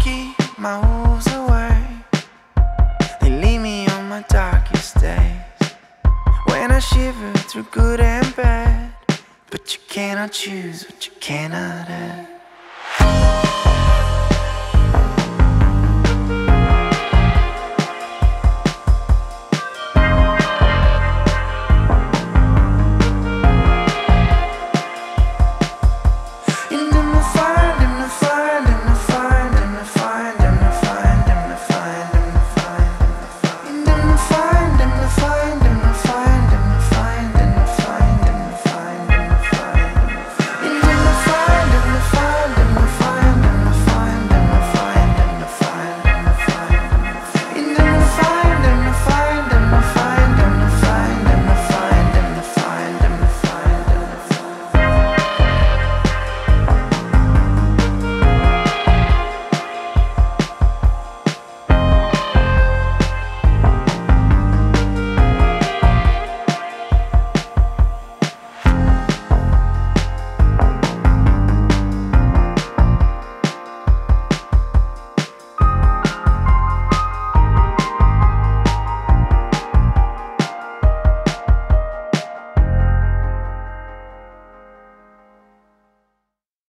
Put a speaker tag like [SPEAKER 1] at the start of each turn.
[SPEAKER 1] Keep my wolves away. They leave me on my darkest days. When I shiver through good and bad, but you cannot choose what you cannot have.